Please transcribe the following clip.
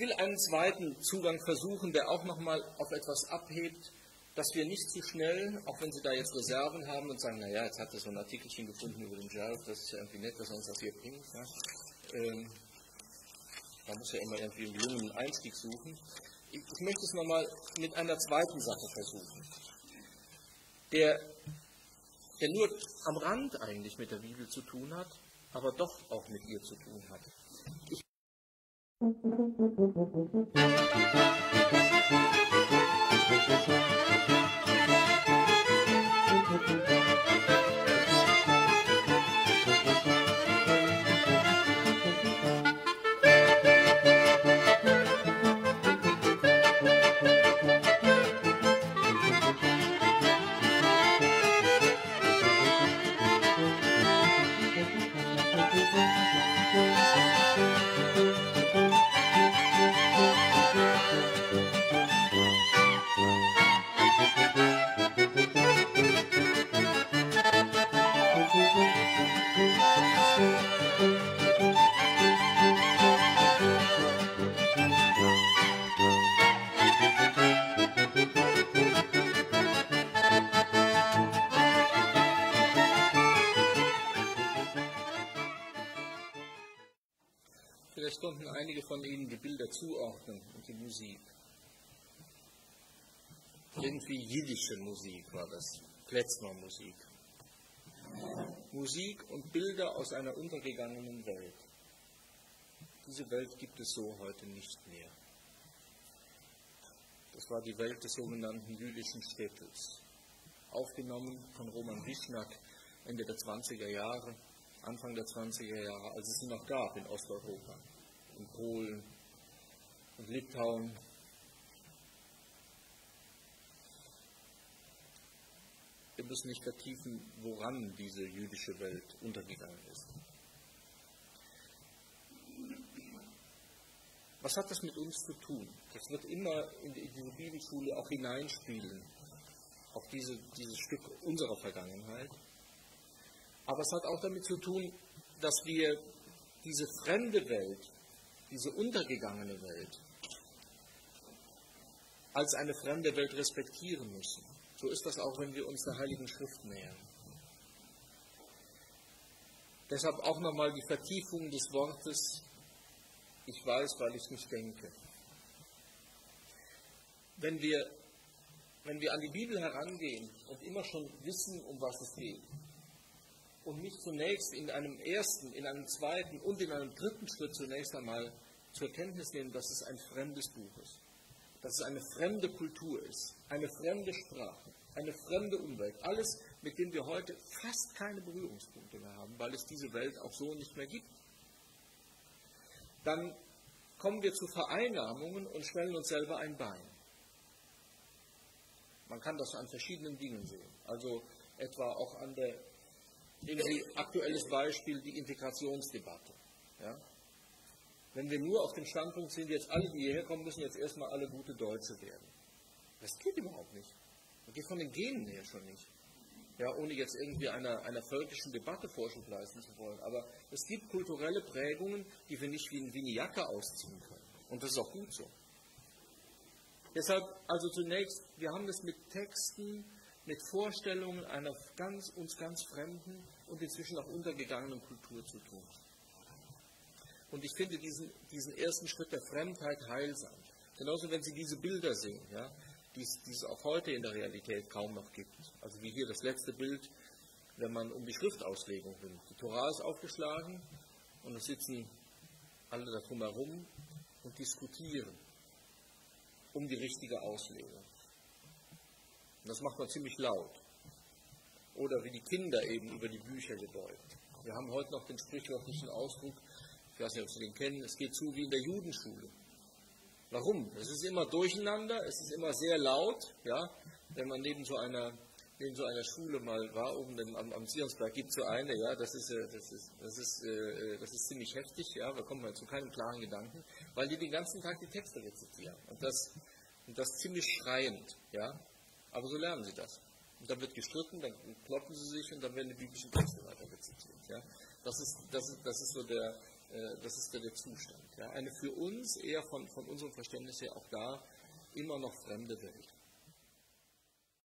will einen zweiten Zugang versuchen, der auch nochmal auf etwas abhebt, dass wir nicht zu schnell, auch wenn Sie da jetzt Reserven haben und sagen, naja, jetzt hat er so ein Artikelchen gefunden über den Jarrett, das ist ja irgendwie nett, dass er uns das hier bringt. Ja. Ähm, man muss ja immer irgendwie einen gelungenen Einstieg suchen. Ich, ich möchte es nochmal mit einer zweiten Sache versuchen, der, der nur am Rand eigentlich mit der Bibel zu tun hat, aber doch auch mit ihr zu tun hat. Ich Thank you. Vielleicht konnten einige von Ihnen die Bilder zuordnen und die Musik. Irgendwie jiddische Musik war das, Kletzner Musik. Musik und Bilder aus einer untergegangenen Welt. Diese Welt gibt es so heute nicht mehr. Das war die Welt des sogenannten jüdischen Städtels. Aufgenommen von Roman Wischnack Ende der 20er Jahre, Anfang der 20er Jahre, als es sie noch gab in Osteuropa, in Polen und Litauen. Wir müssen nicht vertiefen, woran diese jüdische Welt untergegangen ist. Was hat das mit uns zu tun? Das wird immer in diese Bibelschule auch hineinspielen, auf diese, dieses Stück unserer Vergangenheit. Aber es hat auch damit zu tun, dass wir diese fremde Welt, diese untergegangene Welt, als eine fremde Welt respektieren müssen. So ist das auch, wenn wir uns der Heiligen Schrift nähern. Deshalb auch nochmal die Vertiefung des Wortes, ich weiß, weil ich nicht denke. Wenn wir, wenn wir an die Bibel herangehen und immer schon wissen, um was es geht, und nicht zunächst in einem ersten, in einem zweiten und in einem dritten Schritt zunächst einmal zur Kenntnis nehmen, dass es ein fremdes Buch ist, dass es eine fremde Kultur ist, eine fremde Sprache, eine fremde Umwelt, alles, mit dem wir heute fast keine Berührungspunkte mehr haben, weil es diese Welt auch so nicht mehr gibt. Dann kommen wir zu Vereinnahmungen und stellen uns selber ein Bein. Man kann das an verschiedenen Dingen sehen. Also etwa auch an der Nehmen Sie aktuelles Beispiel die Integrationsdebatte. Ja? Wenn wir nur auf dem Standpunkt sind, jetzt alle, die hierher kommen, müssen jetzt erstmal alle gute Deutsche werden. Das geht überhaupt nicht. Das geht von den Genen her schon nicht. Ja, ohne jetzt irgendwie einer, einer völkischen Debatte Vorschub leisten zu wollen. Aber es gibt kulturelle Prägungen, die wir nicht wie, wie eine Jacke ausziehen können. Und das ist auch gut so. Deshalb, also zunächst, wir haben das mit Texten, mit Vorstellungen einer ganz, uns ganz fremden und inzwischen auch untergegangenen Kultur zu tun. Und ich finde diesen, diesen ersten Schritt der Fremdheit heilsam. Genauso, wenn Sie diese Bilder sehen, ja, die es auch heute in der Realität kaum noch gibt. Also wie hier das letzte Bild, wenn man um die Schriftauslegung will. Die Torah ist aufgeschlagen und es sitzen alle da drumherum und diskutieren um die richtige Auslegung. Das macht man ziemlich laut. Oder wie die Kinder eben über die Bücher gebeugt. Wir haben heute noch den sprichwörtlichen Ausdruck, ich weiß nicht, ob Sie den kennen, es geht zu wie in der Judenschule. Warum? Es ist immer durcheinander, es ist immer sehr laut, ja, wenn man neben so einer, neben so einer Schule mal war, oben am, am Zionsberg gibt es so eine, ja, das ist, äh, das ist, das ist, äh, das ist ziemlich heftig, ja, da kommt man zu keinem klaren Gedanken, weil die den ganzen Tag die Texte rezitieren. Und das, und das ziemlich schreiend, ja. Aber so lernen sie das. Und dann wird gestritten, dann kloppen sie sich und dann werden die biblischen Texte weiter rezitiert. Ja? Das, ist, das, ist, das ist so der, Äh, das ist der, der Zustand. Ja. Eine für uns eher von, von unserem Verständnis her auch da immer noch fremde Welt.